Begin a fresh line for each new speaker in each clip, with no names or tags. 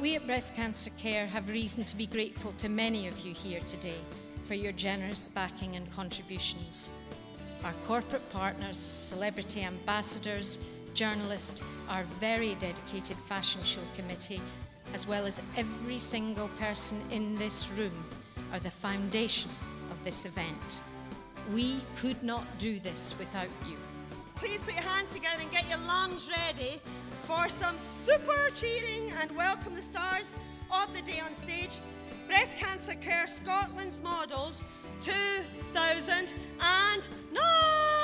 We at Breast Cancer Care have reason to be grateful to many of you here today for your generous backing and contributions. Our corporate partners, celebrity ambassadors, journalists, our very dedicated fashion show committee, as well as every single person in this room, are the foundation of this event. We could not do this without you.
Please put your hands together and get your lungs ready for some super cheering and welcome the stars of the day on stage. Breast Cancer Care Scotland's Models 2009.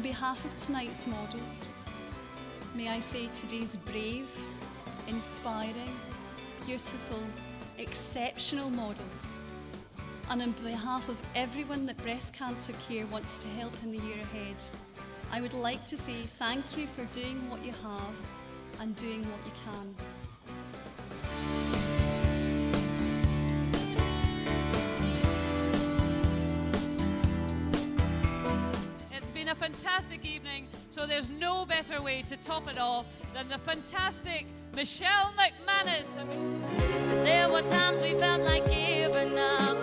On behalf of tonight's models, may I say today's brave, inspiring, beautiful, exceptional models. And on behalf of everyone that Breast Cancer Care wants to help in the year ahead, I would like to say thank you for doing what you have and doing what you can.
There's no better way to top it all than the fantastic Michelle McManus.
There were times we felt like giving up,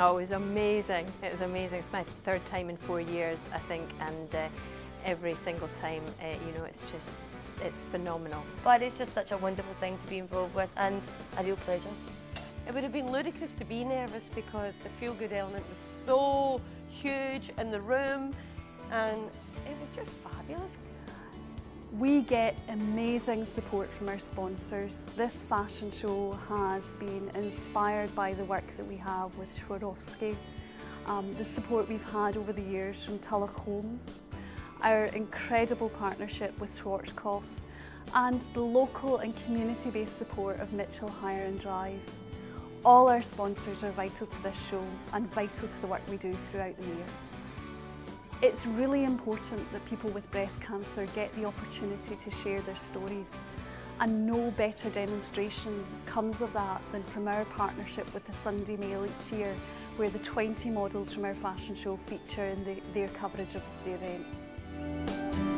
Oh, it was amazing. It was amazing. It's my third time in four years, I think, and uh, every single time, uh, you know, it's just, it's phenomenal.
But it's just such a wonderful thing to be involved with and a real pleasure.
It would have been ludicrous to be nervous because the feel-good element was so huge in the room and it was just fabulous.
We get amazing support from our sponsors. This fashion show has been inspired by the work that we have with Swarovski, um, the support we've had over the years from Tulloch Homes, our incredible partnership with Schwarzkopf, and the local and community-based support of Mitchell Hire and Drive. All our sponsors are vital to this show and vital to the work we do throughout the year. It's really important that people with breast cancer get the opportunity to share their stories and no better demonstration comes of that than from our partnership with the Sunday Mail each year where the 20 models from our fashion show feature in the, their coverage of the event.